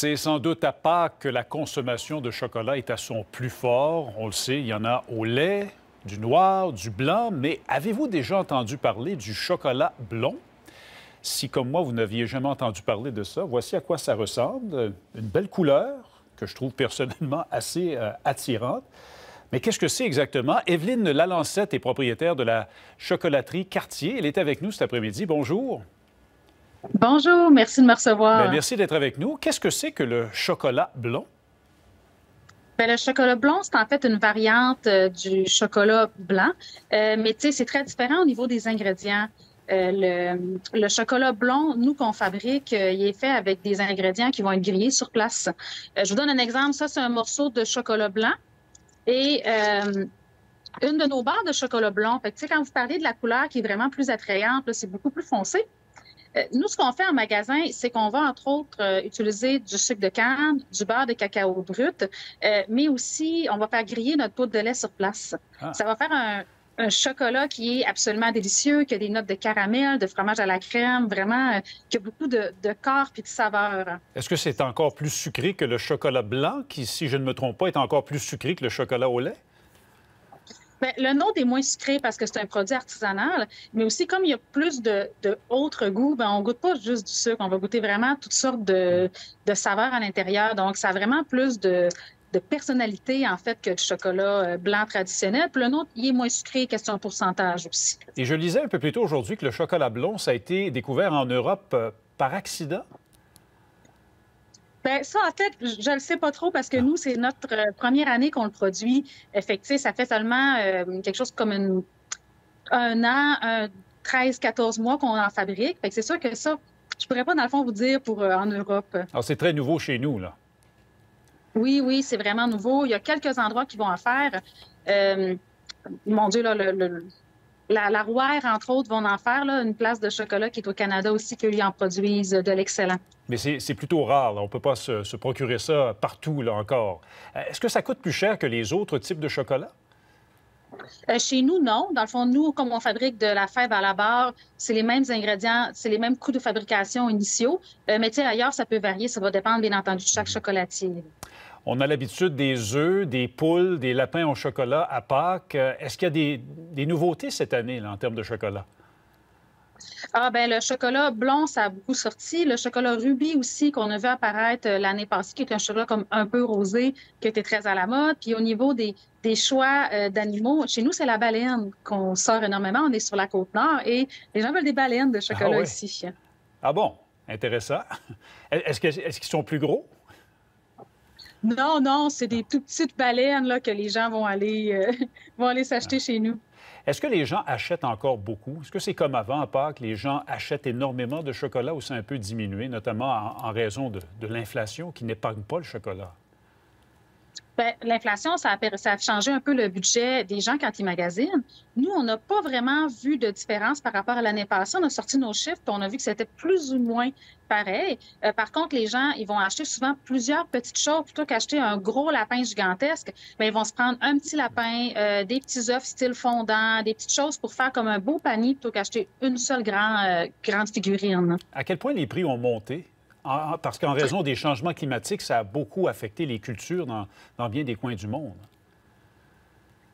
C'est sans doute à Pâques que la consommation de chocolat est à son plus fort. On le sait, il y en a au lait, du noir, du blanc, mais avez-vous déjà entendu parler du chocolat blond? Si, comme moi, vous n'aviez jamais entendu parler de ça, voici à quoi ça ressemble. Une belle couleur que je trouve personnellement assez euh, attirante. Mais qu'est-ce que c'est exactement? Evelyne Lalancette est propriétaire de la chocolaterie Cartier. Elle est avec nous cet après-midi. Bonjour. Bonjour, merci de me recevoir. Bien, merci d'être avec nous. Qu'est-ce que c'est que le chocolat blond? Bien, le chocolat blond, c'est en fait une variante euh, du chocolat blanc, euh, mais tu sais, c'est très différent au niveau des ingrédients. Euh, le, le, chocolat blond, nous, qu'on fabrique, il est fait avec des ingrédients qui vont être grillés sur place. je vous donne un exemple. Ça, c'est un morceau de chocolat blanc. Et une de nos barres de chocolat blanc, fait que, quand vous parlez de la couleur qui est vraiment plus attrayante, c'est beaucoup plus foncé. Euh, nous, ce qu'on fait en magasin, c'est qu'on va, entre autres, euh, utiliser du sucre de canne, du beurre de cacao brut, euh, mais aussi, on va faire griller notre poudre de lait sur place. Ah. Ça va faire un, chocolat qui est absolument délicieux, qui a des notes de caramel, de fromage à la crème, vraiment, qui a beaucoup de, de corps et de saveur. Est-ce que c'est encore plus sucré que le chocolat blanc, qui, si je ne me trompe pas, est encore plus sucré que le chocolat au lait? Bien, le nôtre est moins sucré parce que c'est un produit artisanal, mais aussi comme il y a plus de, goûts, bien, on goûte pas juste du sucre, on va goûter vraiment toutes sortes de, saveurs à l'intérieur. Donc, ça a vraiment plus de, personnalité, en fait, que le chocolat euh, blanc traditionnel. Puis le nôtre, il est moins sucré, question pourcentage aussi. Et je lisais un peu plus tôt aujourd'hui que le chocolat blond, ça a été découvert en Europe euh, par accident? Bien, ça, en fait, je ne le sais pas trop parce que nous, c'est notre euh, première année qu'on le produit. Effectivement, ça fait seulement euh, quelque chose comme un an, 13-14 mois qu'on en fabrique. Fait que c'est sûr que ça, je pourrais pas, dans le fond, vous dire pour euh, en Europe. Alors, c'est très nouveau chez nous, là. Oui, oui, c'est vraiment nouveau. Il y a quelques endroits qui vont en faire. mon Dieu, là, le, la, la, Rouère, entre autres, vont en faire là, une place de chocolat qui est au Canada aussi, qu'ils en produisent de l'excellent. Mais c'est plutôt rare. On ne peut pas se, procurer ça partout, là encore. Euh, est-ce que ça coûte plus cher que les autres types de chocolat? Euh, chez nous, non. Dans le fond, nous, comme on fabrique de la fève à la barre, c'est les mêmes ingrédients, c'est les mêmes coûts de fabrication initiaux. Euh, mais ailleurs, ça peut varier. Ça va dépendre, bien entendu, de chaque chocolatier. On a l'habitude des œufs, des poules, des lapins au chocolat à Pâques. Euh, est-ce qu'il y a des, nouveautés cette année en termes de chocolat? Ah ben le chocolat blond, ça a beaucoup sorti. Le chocolat rubis aussi qu'on a vu apparaître euh, l'année passée, qui est un chocolat comme un peu rosé, qui était très à la mode. Puis au niveau des, choix euh, d'animaux, chez nous, c'est la baleine qu'on sort énormément. On est sur la côte nord et les gens veulent des baleines de chocolat ah ici. Ah bon? Intéressant. Est-ce qu'ils sont plus gros? Non, non, c'est des tout petites baleines là, que les gens vont aller, euh, vont aller s'acheter chez nous. Est-ce que les gens achètent encore beaucoup? Est-ce que c'est comme avant à Pâques, les gens achètent énormément de chocolat ou c'est un peu diminué, notamment en, raison de, de l'inflation qui n'épargne pas le chocolat? Ben, l'inflation, ça a, changé un peu le budget des gens quand ils magasinent. Nous, on n'a pas vraiment vu de différence par rapport à l'année passée. On a sorti nos chiffres et on a vu que c'était plus ou moins pareil. Euh, par contre, les gens, ils vont acheter souvent plusieurs petites choses plutôt qu'acheter un gros lapin gigantesque. Ben, ils vont se prendre un petit lapin, euh, des petits œufs style fondant, des petites choses pour faire comme un beau panier plutôt qu'acheter une seule euh, grande figurine. À quel point les prix ont monté? Parce qu'en raison des changements climatiques, ça a beaucoup affecté les cultures dans bien des coins du monde.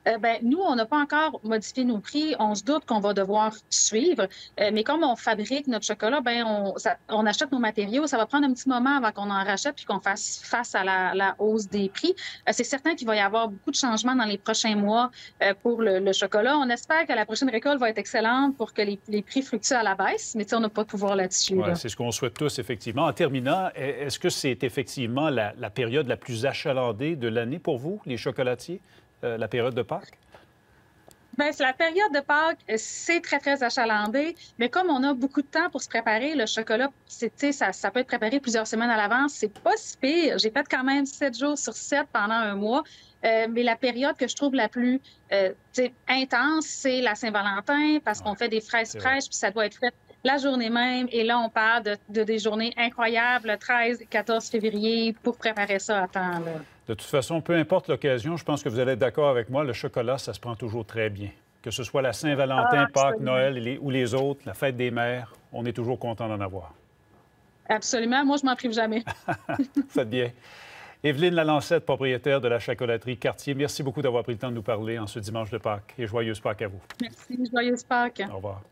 Euh, ben, nous, on n'a pas encore modifié nos prix. On se doute qu'on va devoir suivre. Euh, mais comme on fabrique notre chocolat, ben, on, on, achète nos matériaux. Ça va prendre un petit moment avant qu'on en rachète puis qu'on fasse face à la, hausse des prix. Euh, c'est certain qu'il va y avoir beaucoup de changements dans les prochains mois pour le, chocolat. On espère que la prochaine récolte va être excellente pour que les, prix fluctuent à la baisse, mais on n'a pas de pouvoir là-dessus. c'est ce qu'on souhaite tous, effectivement. En terminant, est-ce que c'est effectivement la, la période la plus achalandée de l'année pour vous, les chocolatiers? Euh, la période de Pâques? Bien, c'est la période de Pâques, c'est très, très achalandé. Mais comme on a beaucoup de temps pour se préparer, le chocolat, ça, ça peut être préparé plusieurs semaines à l'avance. C'est pas si pire. J'ai fait quand même sept jours sur sept pendant un mois. Euh, mais la période que je trouve la plus euh, intense, c'est la Saint-Valentin parce qu'on fait des fraises fraîches, puis ça doit être fait la journée même. Et là, on parle de, des journées incroyables, le 13 14 février, pour préparer ça à temps. De toute façon, peu importe l'occasion, je pense que vous allez être d'accord avec moi, le chocolat, ça se prend toujours très bien. Que ce soit la Saint-Valentin, ah, Pâques, Noël ou les autres, la fête des mères, on est toujours content d'en avoir. Absolument. Moi, je m'en prive jamais. Faites bien. Evelyne Lalancette, propriétaire de la chocolaterie Cartier, merci beaucoup d'avoir pris le temps de nous parler en ce dimanche de Pâques et joyeuse Pâques à vous. Merci, joyeuse Pâques. Au revoir.